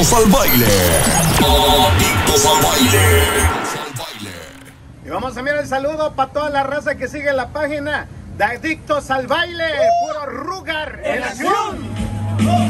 Adictos al baile. Adictos al baile. Y vamos a enviar el saludo para toda la raza que sigue la página de Adictos al Baile. Puro Rugar en acción.